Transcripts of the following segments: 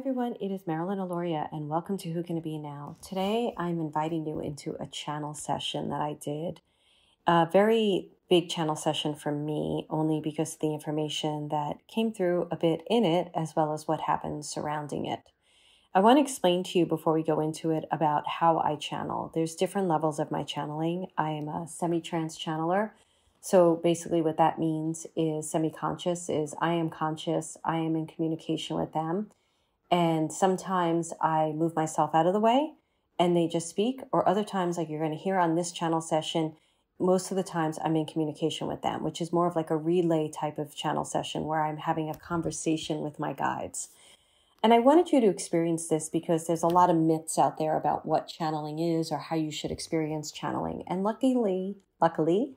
everyone, it is Marilyn Alauria, and welcome to Who Can It Be Now. Today, I'm inviting you into a channel session that I did. A very big channel session for me, only because of the information that came through a bit in it, as well as what happened surrounding it. I want to explain to you before we go into it about how I channel. There's different levels of my channeling. I am a semi trance channeler. So basically, what that means is semi conscious, is I am conscious, I am in communication with them and sometimes I move myself out of the way and they just speak, or other times, like you're going to hear on this channel session, most of the times I'm in communication with them, which is more of like a relay type of channel session where I'm having a conversation with my guides. And I wanted you to experience this because there's a lot of myths out there about what channeling is or how you should experience channeling. And luckily, luckily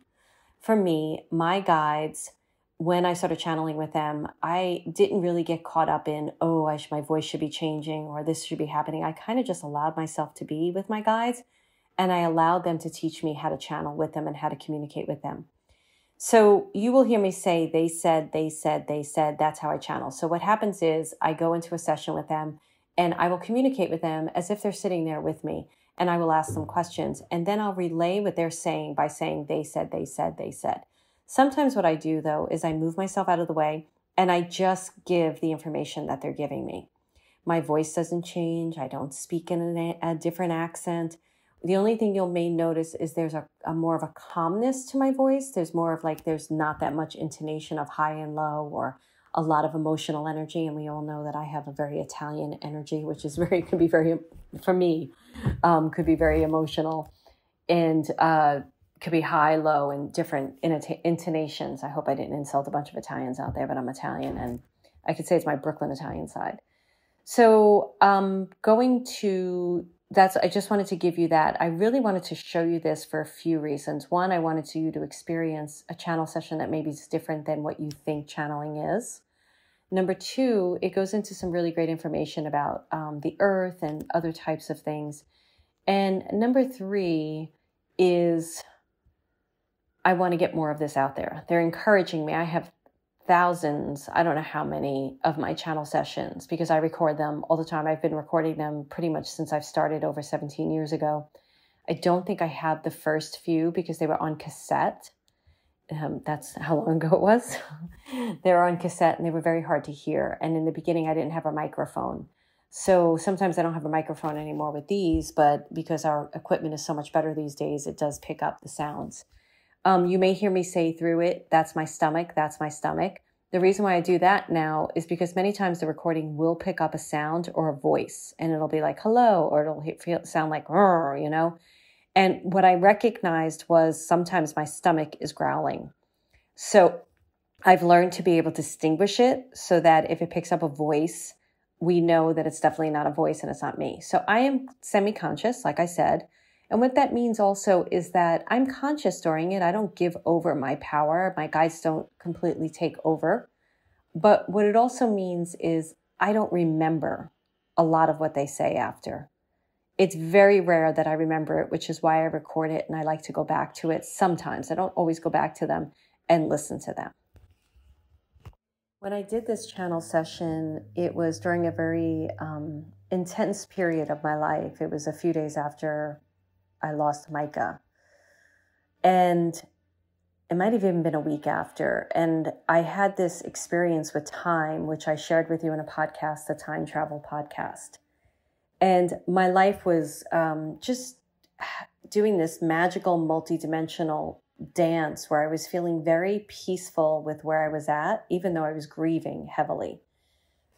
for me, my guides when I started channeling with them, I didn't really get caught up in, oh, I my voice should be changing or this should be happening. I kind of just allowed myself to be with my guides and I allowed them to teach me how to channel with them and how to communicate with them. So you will hear me say, they said, they said, they said, that's how I channel. So what happens is I go into a session with them and I will communicate with them as if they're sitting there with me and I will ask them questions and then I'll relay what they're saying by saying, they said, they said, they said. Sometimes what I do though is I move myself out of the way and I just give the information that they're giving me. My voice doesn't change. I don't speak in a, a different accent. The only thing you'll may notice is there's a, a more of a calmness to my voice. There's more of like, there's not that much intonation of high and low or a lot of emotional energy. And we all know that I have a very Italian energy, which is very, could be very, for me, um, could be very emotional. And uh, could be high, low, and different intonations. I hope I didn't insult a bunch of Italians out there, but I'm Italian, and I could say it's my Brooklyn Italian side. So, um, going to that's, I just wanted to give you that. I really wanted to show you this for a few reasons. One, I wanted to, you to experience a channel session that maybe is different than what you think channeling is. Number two, it goes into some really great information about um, the earth and other types of things. And number three is I want to get more of this out there. They're encouraging me. I have thousands, I don't know how many of my channel sessions because I record them all the time. I've been recording them pretty much since I've started over 17 years ago. I don't think I had the first few because they were on cassette. Um, that's how long ago it was. they were on cassette and they were very hard to hear. And in the beginning, I didn't have a microphone. So sometimes I don't have a microphone anymore with these, but because our equipment is so much better these days, it does pick up the sounds. Um, you may hear me say through it, that's my stomach, that's my stomach. The reason why I do that now is because many times the recording will pick up a sound or a voice and it'll be like hello or it'll feel, sound like you know. And what I recognized was sometimes my stomach is growling. So I've learned to be able to distinguish it so that if it picks up a voice, we know that it's definitely not a voice and it's not me. So I am semi conscious, like I said. And what that means also is that I'm conscious during it. I don't give over my power. My guides don't completely take over. But what it also means is I don't remember a lot of what they say after. It's very rare that I remember it, which is why I record it and I like to go back to it sometimes. I don't always go back to them and listen to them. When I did this channel session, it was during a very um, intense period of my life. It was a few days after I lost Micah. And it might have even been a week after. And I had this experience with time, which I shared with you in a podcast, the Time Travel Podcast. And my life was um, just doing this magical, multidimensional dance where I was feeling very peaceful with where I was at, even though I was grieving heavily.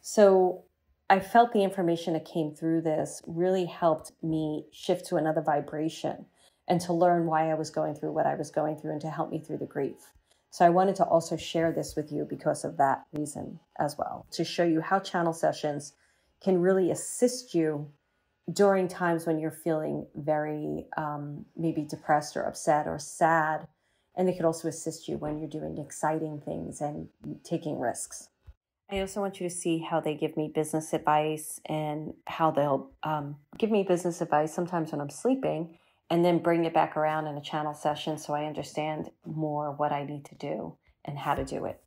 So I felt the information that came through this really helped me shift to another vibration and to learn why I was going through what I was going through and to help me through the grief. So I wanted to also share this with you because of that reason as well, to show you how channel sessions can really assist you during times when you're feeling very um, maybe depressed or upset or sad. And they could also assist you when you're doing exciting things and taking risks. I also want you to see how they give me business advice and how they'll um, give me business advice sometimes when I'm sleeping and then bring it back around in a channel session so I understand more what I need to do and how to do it.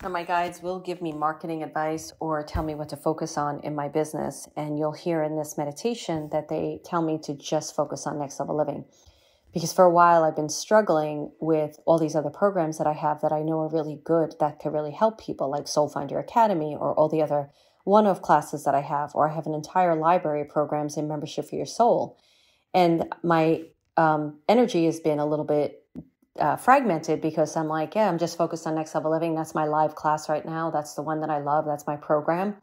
So, my guides will give me marketing advice or tell me what to focus on in my business. And you'll hear in this meditation that they tell me to just focus on next level living. Because for a while, I've been struggling with all these other programs that I have that I know are really good that could really help people, like Soul Finder Academy or all the other one off classes that I have, or I have an entire library of programs in Membership for Your Soul. And my um, energy has been a little bit uh, fragmented because I'm like, yeah, I'm just focused on next level living. That's my live class right now. That's the one that I love. That's my program.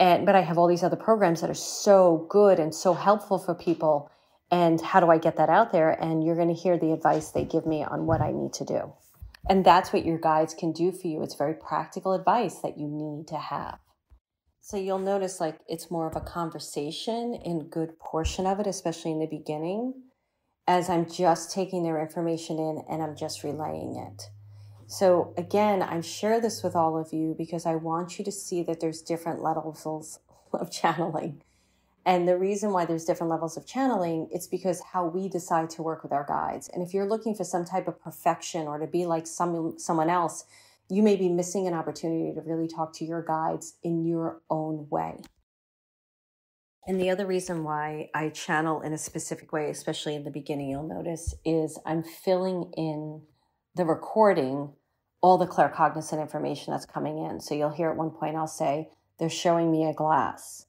And but I have all these other programs that are so good and so helpful for people. And how do I get that out there? And you're going to hear the advice they give me on what I need to do. And that's what your guides can do for you. It's very practical advice that you need to have. So you'll notice like it's more of a conversation in good portion of it, especially in the beginning as I'm just taking their information in and I'm just relaying it. So again, I share this with all of you because I want you to see that there's different levels of channeling. And the reason why there's different levels of channeling, it's because how we decide to work with our guides. And if you're looking for some type of perfection or to be like some, someone else, you may be missing an opportunity to really talk to your guides in your own way. And the other reason why I channel in a specific way, especially in the beginning, you'll notice, is I'm filling in the recording all the claircognizant information that's coming in. So you'll hear at one point I'll say, they're showing me a glass.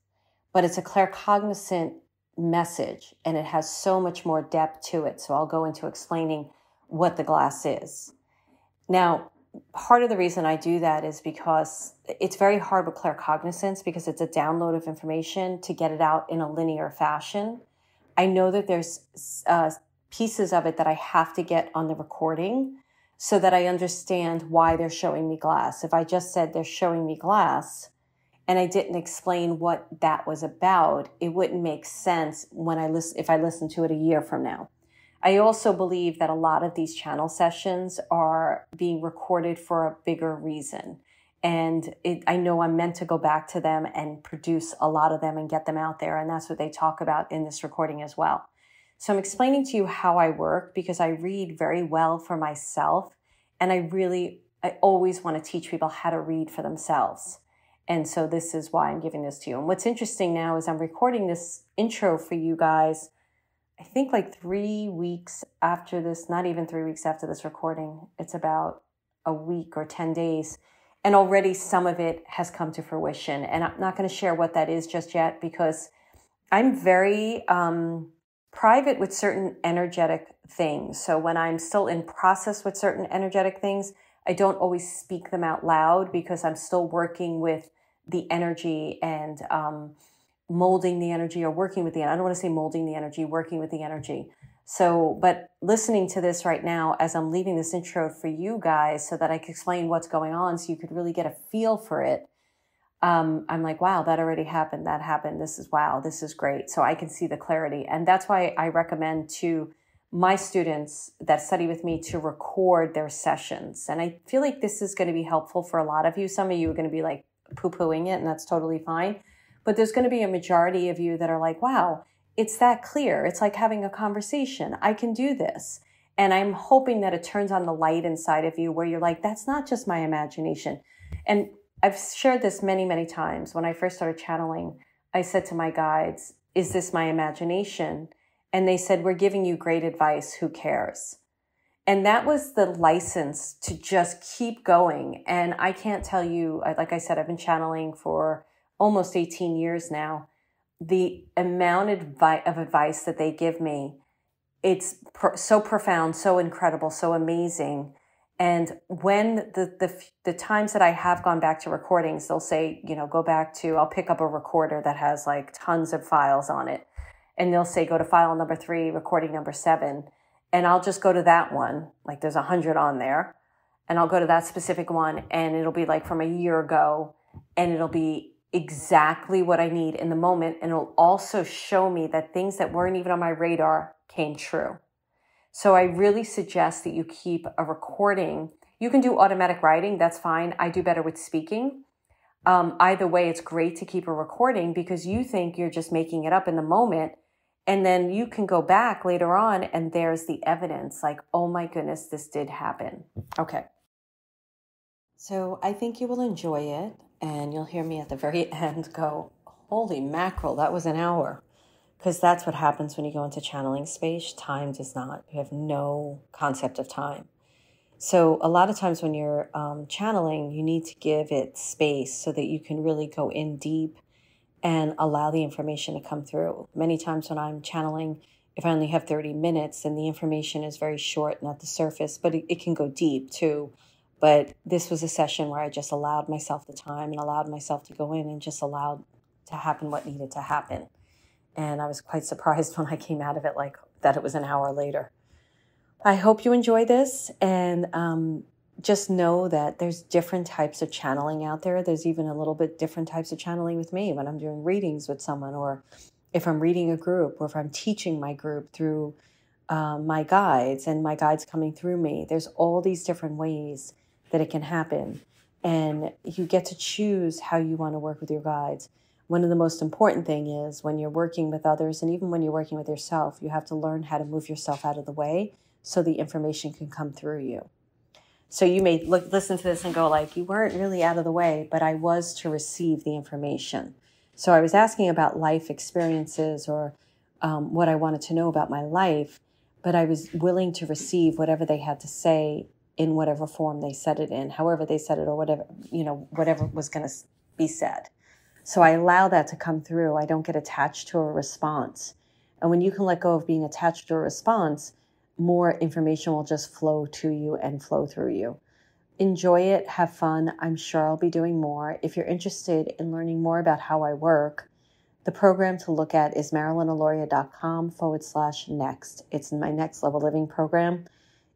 But it's a claircognizant message and it has so much more depth to it. So I'll go into explaining what the glass is. Now, part of the reason I do that is because it's very hard with claircognizance because it's a download of information to get it out in a linear fashion. I know that there's uh, pieces of it that I have to get on the recording so that I understand why they're showing me glass. If I just said they're showing me glass and I didn't explain what that was about, it wouldn't make sense when I listen if I listen to it a year from now. I also believe that a lot of these channel sessions are being recorded for a bigger reason. And it, I know I'm meant to go back to them and produce a lot of them and get them out there. And that's what they talk about in this recording as well. So I'm explaining to you how I work because I read very well for myself. And I really, I always want to teach people how to read for themselves. And so this is why I'm giving this to you. And what's interesting now is I'm recording this intro for you guys I think like three weeks after this, not even three weeks after this recording, it's about a week or 10 days. And already some of it has come to fruition. And I'm not going to share what that is just yet because I'm very um, private with certain energetic things. So when I'm still in process with certain energetic things, I don't always speak them out loud because I'm still working with the energy and um, molding the energy or working with the I don't want to say molding the energy, working with the energy. So, but listening to this right now as I'm leaving this intro for you guys so that I can explain what's going on so you could really get a feel for it. Um, I'm like, wow, that already happened. That happened. This is wow. This is great. So I can see the clarity. And that's why I recommend to my students that study with me to record their sessions. And I feel like this is going to be helpful for a lot of you. Some of you are going to be like poo pooing it, and that's totally fine. But there's going to be a majority of you that are like, wow, it's that clear. It's like having a conversation. I can do this. And I'm hoping that it turns on the light inside of you where you're like, that's not just my imagination. And I've shared this many, many times. When I first started channeling, I said to my guides, is this my imagination? And they said, we're giving you great advice. Who cares? And that was the license to just keep going. And I can't tell you, like I said, I've been channeling for almost 18 years now, the amount of advice that they give me, it's so profound, so incredible, so amazing. And when the, the, the times that I have gone back to recordings, they'll say, you know, go back to, I'll pick up a recorder that has like tons of files on it. And they'll say, go to file number three, recording number seven. And I'll just go to that one. Like there's a hundred on there. And I'll go to that specific one and it'll be like from a year ago and it'll be exactly what I need in the moment. And it'll also show me that things that weren't even on my radar came true. So I really suggest that you keep a recording. You can do automatic writing. That's fine. I do better with speaking. Um, either way, it's great to keep a recording because you think you're just making it up in the moment. And then you can go back later on and there's the evidence like, oh my goodness, this did happen. Okay. So I think you will enjoy it, and you'll hear me at the very end go, Holy mackerel, that was an hour. Because that's what happens when you go into channeling space. Time does not, you have no concept of time. So, a lot of times when you're um, channeling, you need to give it space so that you can really go in deep and allow the information to come through. Many times when I'm channeling, if I only have 30 minutes, then the information is very short and at the surface, but it, it can go deep too. But this was a session where I just allowed myself the time and allowed myself to go in and just allowed to happen what needed to happen. And I was quite surprised when I came out of it, like that it was an hour later. I hope you enjoy this and um, just know that there's different types of channeling out there. There's even a little bit different types of channeling with me when I'm doing readings with someone, or if I'm reading a group, or if I'm teaching my group through um, my guides and my guides coming through me. There's all these different ways that it can happen. And you get to choose how you want to work with your guides. One of the most important thing is when you're working with others and even when you're working with yourself, you have to learn how to move yourself out of the way so the information can come through you. So you may look, listen to this and go like, you weren't really out of the way, but I was to receive the information. So I was asking about life experiences or um, what I wanted to know about my life, but I was willing to receive whatever they had to say in whatever form they said it in, however they said it, or whatever, you know, whatever was going to be said. So I allow that to come through. I don't get attached to a response. And when you can let go of being attached to a response, more information will just flow to you and flow through you. Enjoy it, have fun. I'm sure I'll be doing more. If you're interested in learning more about how I work, the program to look at is marilynalauria.com forward slash next. It's my next level living program.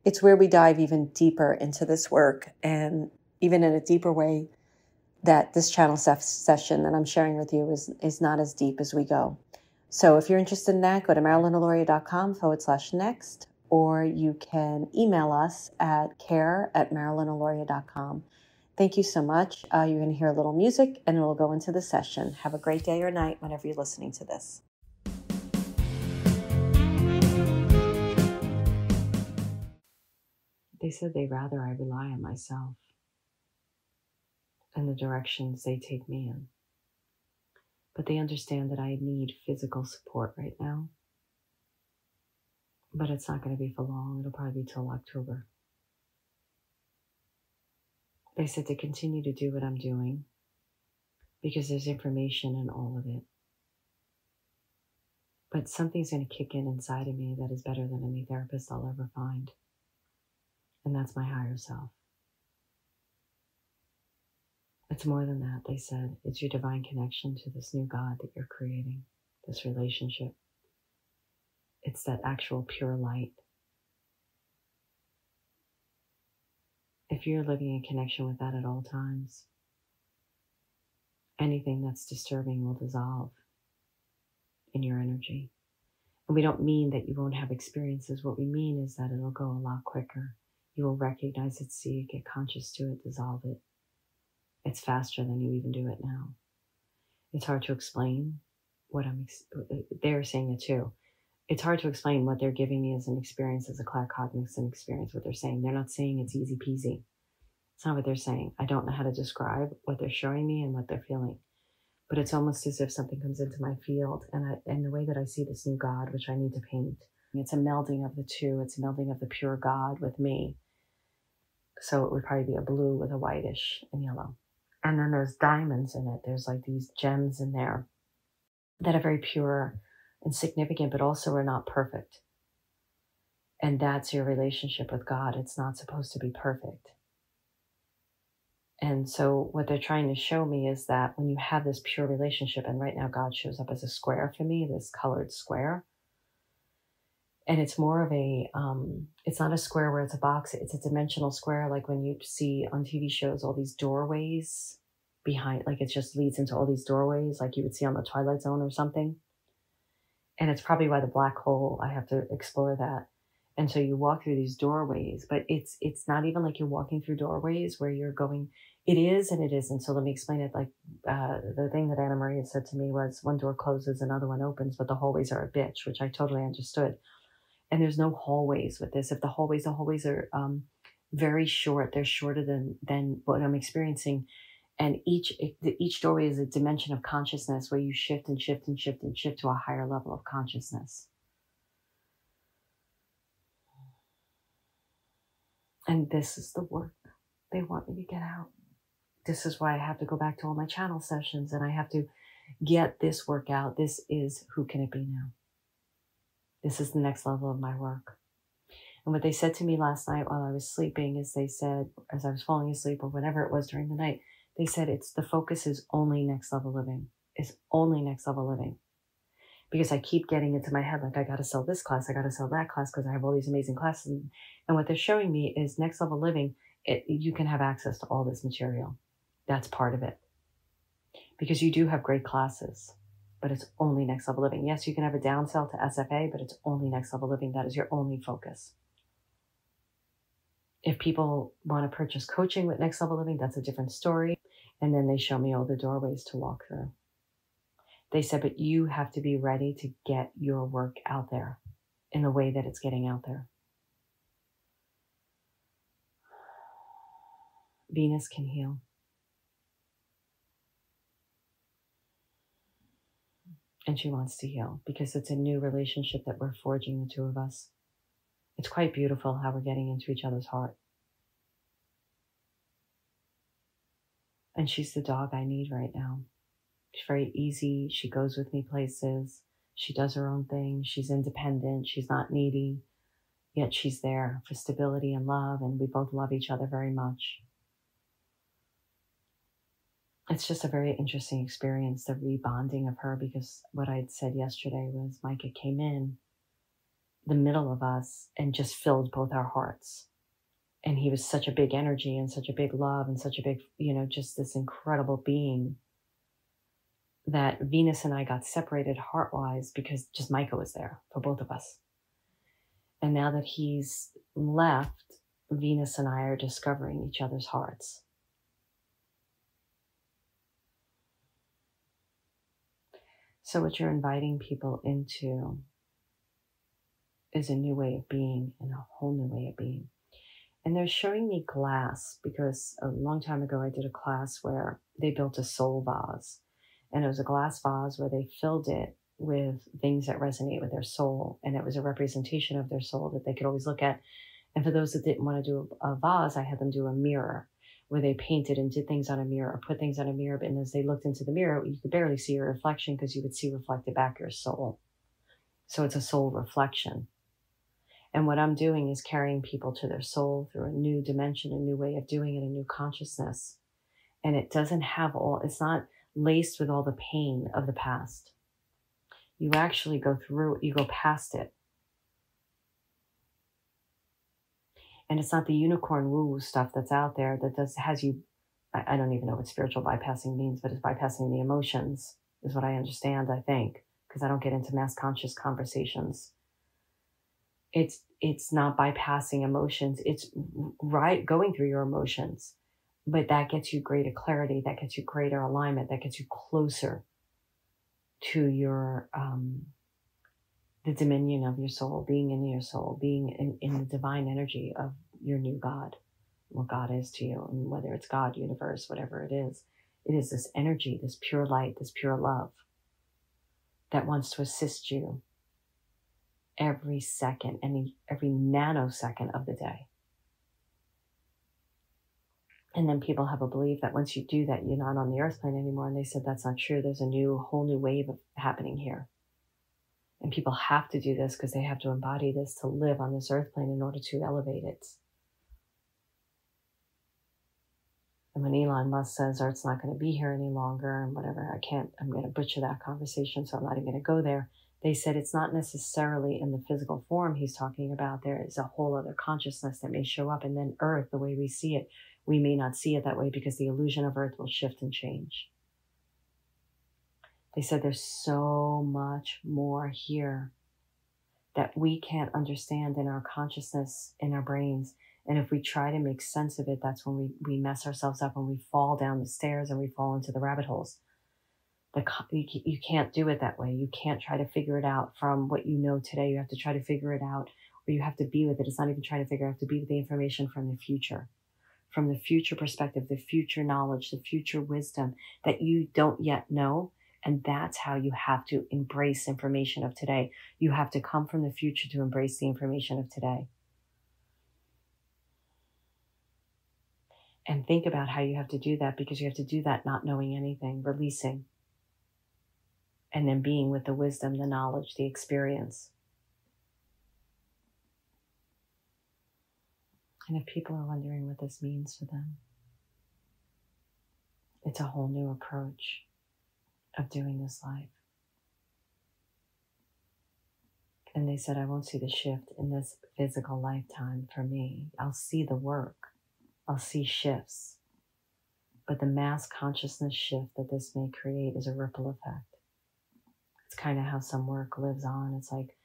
It's where we dive even deeper into this work and even in a deeper way that this channel session that I'm sharing with you is, is not as deep as we go. So if you're interested in that, go to marilynalauria.com forward slash next or you can email us at care at marilynalauria.com. Thank you so much. Uh, you're going to hear a little music and it'll go into the session. Have a great day or night whenever you're listening to this. They said they'd rather I rely on myself and the directions they take me in. But they understand that I need physical support right now but it's not going to be for long. It'll probably be till October. They said to continue to do what I'm doing because there's information in all of it. But something's going to kick in inside of me that is better than any therapist I'll ever find. And that's my higher self. It's more than that, they said. It's your divine connection to this new God that you're creating, this relationship. It's that actual pure light. If you're living in connection with that at all times, anything that's disturbing will dissolve in your energy. And we don't mean that you won't have experiences. What we mean is that it'll go a lot quicker. You will recognize it, see it, get conscious to it, dissolve it. It's faster than you even do it now. It's hard to explain what I'm, ex- they're saying it too it's hard to explain what they're giving me as an experience, as a claircognizant experience, what they're saying. They're not saying it's easy peasy. It's not what they're saying. I don't know how to describe what they're showing me and what they're feeling. But it's almost as if something comes into my field and I, and the way that I see this new God, which I need to paint. It's a melding of the two. It's a melding of the pure God with me. So it would probably be a blue with a whitish and yellow. And then there's diamonds in it. There's like these gems in there that are very pure insignificant, but also are not perfect. And that's your relationship with God. It's not supposed to be perfect. And so, what they're trying to show me is that when you have this pure relationship, and right now God shows up as a square for me, this colored square. And it's more of a, um, it's not a square where it's a box, it's a dimensional square, like when you see on TV shows all these doorways behind, like it just leads into all these doorways, like you would see on the Twilight Zone or something and it's probably why the black hole i have to explore that. And so you walk through these doorways but it's it's not even like you're walking through doorways where you're going it is and it isn't. So let me explain it like uh, the thing that anna maria said to me was one door closes another one opens but the hallways are a bitch which i totally understood. And there's no hallways with this. If the hallways the hallways are um, very short. They're shorter than than what I'm experiencing, and each each doorway is a dimension of consciousness where you shift and shift and shift and shift to a higher level of consciousness. And this is the work they want me to get out. This is why I have to go back to all my channel sessions and I have to get this work out. This is who can it be now? This is the next level of my work. And what they said to me last night while I was sleeping is they said, as I was falling asleep or whatever it was during the night, they said it's the focus is only next level living, is only next level living. Because I keep getting into my head, like, I got to sell this class, I got to sell that class because I have all these amazing classes. And, and what they're showing me is next level living, it, you can have access to all this material. That's part of it. Because you do have great classes, but it's only next level living. Yes, you can have a downsell to SFA, but it's only next level living. That is your only focus. If people want to purchase coaching with Next Level Living, that's a different story. And then they show me all the doorways to walk through. They said, but you have to be ready to get your work out there in the way that it's getting out there. Venus can heal. And she wants to heal because it's a new relationship that we're forging, the two of us. It's quite beautiful how we're getting into each other's heart. And she's the dog I need right now. She's very easy. She goes with me places. She does her own thing. She's independent. She's not needy. Yet she's there for stability and love, and we both love each other very much. It's just a very interesting experience, the rebonding of her, because what I had said yesterday was Micah came in the middle of us and just filled both our hearts. And he was such a big energy and such a big love and such a big, you know, just this incredible being that Venus and I got separated heart wise because just Micah was there for both of us. And now that he's left, Venus and I are discovering each other's hearts. So, what you're inviting people into is a new way of being and a whole new way of being. And they're showing me glass because a long time ago I did a class where they built a soul vase. And it was a glass vase where they filled it with things that resonate with their soul. And it was a representation of their soul that they could always look at. And for those that didn't want to do a vase, I had them do a mirror where they painted and did things on a mirror or put things on a mirror. And as they looked into the mirror, you could barely see your reflection because you would see reflected back your soul. So it's a soul reflection. And what I'm doing is carrying people to their soul through a new dimension, a new way of doing it, a new consciousness. And it doesn't have all, it's not laced with all the pain of the past. You actually go through, you go past it. And it's not the unicorn woo woo stuff that's out there that does has you I, I don't even know what spiritual bypassing means, but it's bypassing the emotions, is what I understand, I think, because I don't get into mass conscious conversations it's it's not bypassing emotions. It's right going through your emotions. But that gets you greater clarity that gets you greater alignment that gets you closer to your um the dominion of your soul being in your soul being in, in the divine energy of your new god what god is to you. And whether it's god universe whatever it is it is this energy this pure light this pure love that wants to assist you every second, any every nanosecond of the day. And then people have a belief that once you do that, you're not on the earth plane anymore. And they said that's not true. There's a new, whole new wave of happening here. And people have to do this because they have to embody this to live on this earth plane in order to elevate it. And when Elon Musk says Earth's not going to be here any longer and whatever, I can't, I'm going to butcher that conversation, so I'm not even going to go there they said it's not necessarily in the physical form he's talking about. There is a whole other consciousness that may show up. And then Earth, the way we see it, we may not see it that way because the illusion of Earth will shift and change. They said there's so much more here that we can't understand in our consciousness, in our brains. And if we try to make sense of it, that's when we, we mess ourselves up and we fall down the stairs and we fall into the rabbit holes the you, can't do it that way you can't try to figure it out from what you know today you have to try to figure it out or you have to be with it. It's not even trying to figure out to be with the information from the future, from the future perspective, the future knowledge, the future wisdom that you don't yet know. And that's how you have to embrace information of today. You have to come from the future to embrace the information of today. And think about how you have to do that because you have to do that not knowing anything, releasing, and then being with the wisdom, the knowledge, the experience. And if people are wondering what this means for them, it's a whole new approach of doing this life. And they said, I won't see the shift in this physical lifetime for me. I'll see the work, I'll see shifts. But the mass consciousness shift that this may create is a ripple effect. It's kind of how some work lives on. It's like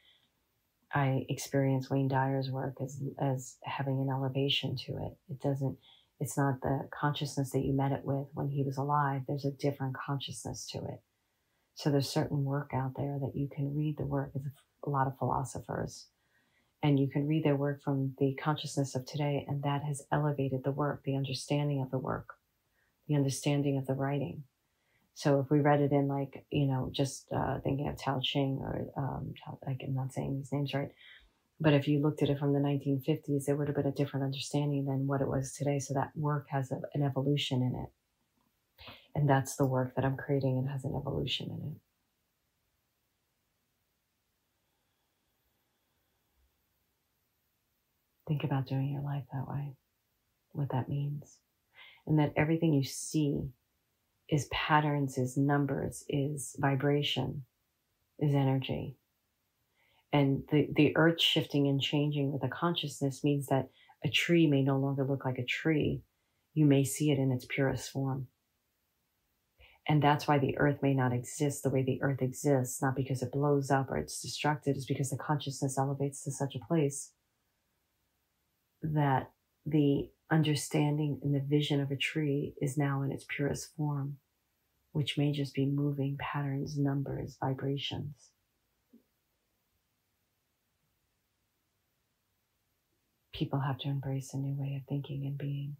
I experience Wayne Dyer's work as as having an elevation to it. It doesn't. It's not the consciousness that you met it with when he was alive. There's a different consciousness to it. So there's certain work out there that you can read the work of a lot of philosophers, and you can read their work from the consciousness of today, and that has elevated the work, the understanding of the work, the understanding of the writing. So if we read it in like, you know, just uh, thinking of Tao Ching or, um, Tao, I'm not saying these names right, but if you looked at it from the 1950s, there would have been a different understanding than what it was today. So that work has a, an evolution in it. And that's the work that I'm creating It has an evolution in it. Think about doing your life that way, what that means. And that everything you see is patterns, is numbers, is vibration, is energy. And the, the earth shifting and changing with a consciousness means that a tree may no longer look like a tree. You may see it in its purest form. And that's why the earth may not exist the way the earth exists, not because it blows up or it's destructed, is because the consciousness elevates to such a place that the understanding and the vision of a tree is now in its purest form, which may just be moving patterns, numbers, vibrations. People have to embrace a new way of thinking and being.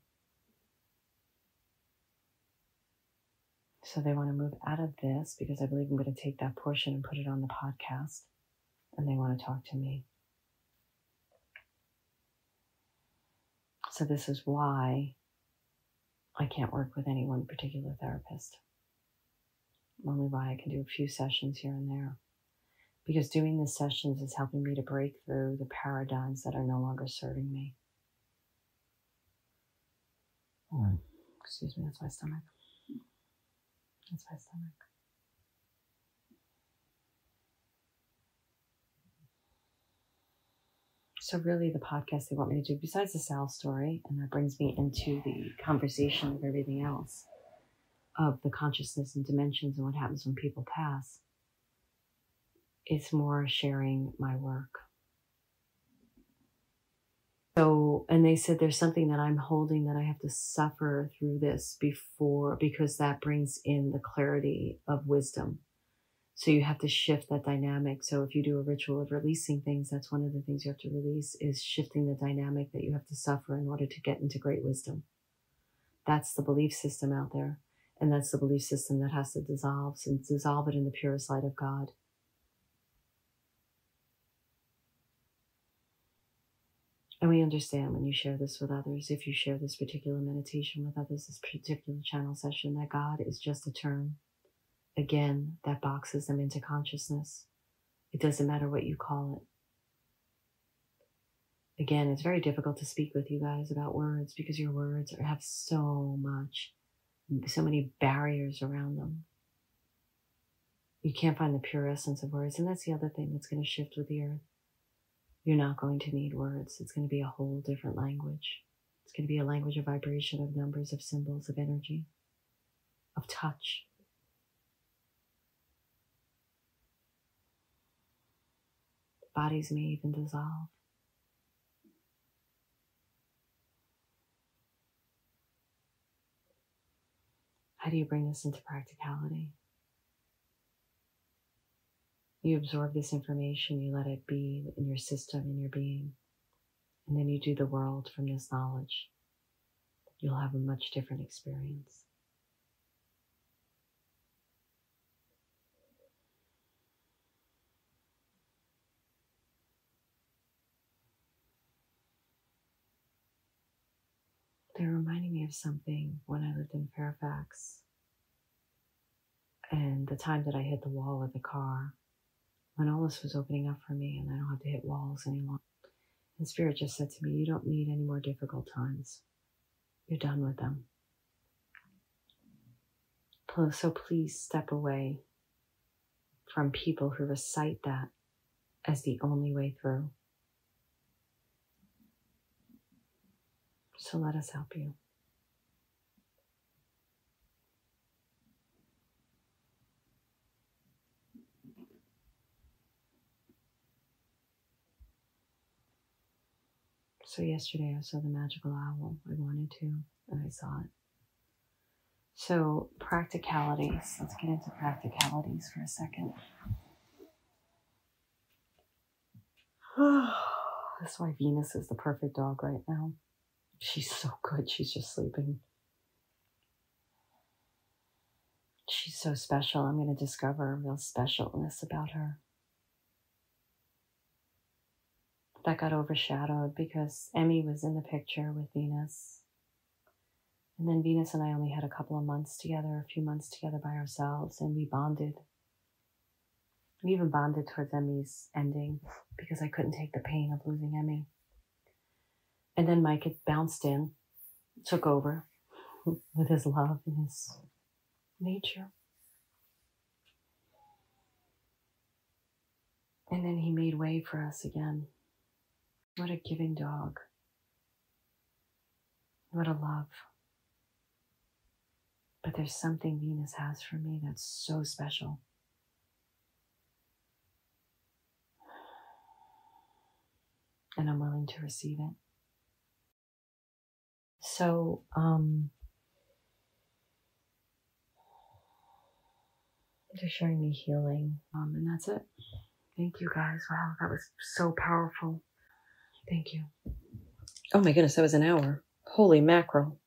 So they want to move out of this because I believe I'm going to take that portion and put it on the podcast. And they want to talk to me. So, this is why I can't work with any one particular therapist. Only why I can do a few sessions here and there. Because doing the sessions is helping me to break through the paradigms that are no longer serving me. Oh, excuse me, that's my stomach. That's my stomach. So, really, the podcast they want me to do, besides the Sal story, and that brings me into the conversation of everything else of the consciousness and dimensions and what happens when people pass, it's more sharing my work. So, and they said there's something that I'm holding that I have to suffer through this before, because that brings in the clarity of wisdom so you have to shift that dynamic. So if you do a ritual of releasing things, that's one of the things you have to release is shifting the dynamic that you have to suffer in order to get into great wisdom. That's the belief system out there. And that's the belief system that has to dissolve and dissolve it in the purest light of God. And we understand when you share this with others, if you share this particular meditation with others, this particular channel session, that God is just a term Again, that boxes them into consciousness. It doesn't matter what you call it. Again, it's very difficult to speak with you guys about words because your words have so much, so many barriers around them. You can't find the pure essence of words. And that's the other thing that's going to shift with the earth. You're not going to need words. It's going to be a whole different language. It's going to be a language of vibration, of numbers, of symbols, of energy, of touch. Bodies may even dissolve. How do you bring this into practicality? You absorb this information, you let it be in your system, in your being, and then you do the world from this knowledge. You'll have a much different experience. They're reminding me of something when I lived in Fairfax and the time that I hit the wall with the car when all this was opening up for me and I don't have to hit walls anymore. And Spirit just said to me, You don't need any more difficult times. You're done with them. So please step away from people who recite that as the only way through. So let us help you. So yesterday I saw the magical owl. I wanted to, and I saw it. So practicalities. Let's get into practicalities for a second. That's why Venus is the perfect dog right now. She's so good. She's just sleeping. She's so special. I'm going to discover a real specialness about her. That got overshadowed because Emmy was in the picture with Venus. And then Venus and I only had a couple of months together, a few months together by ourselves, and we bonded. We even bonded towards Emmy's ending because I couldn't take the pain of losing Emmy. And then Mike had bounced in, took over with his love and his nature. And then he made way for us again. What a giving dog. What a love. But there's something Venus has for me that's so special. And I'm willing to receive it. So, um, they're showing me healing. Um, and that's it. Thank you guys. Wow, that was so powerful. Thank you. Oh my goodness, that was an hour. Holy mackerel.